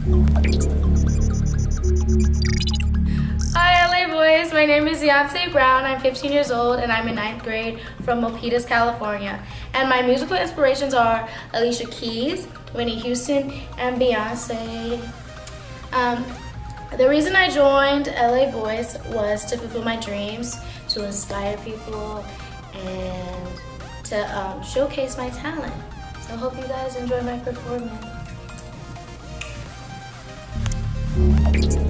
Hi LA Voice, my name is Zeyonce Brown. I'm 15 years old and I'm in ninth grade from Milpitas, California. And my musical inspirations are Alicia Keys, Whitney Houston, and Beyonce. Um, the reason I joined LA Voice was to fulfill my dreams, to inspire people, and to um, showcase my talent. So I hope you guys enjoy my performance. Thank you.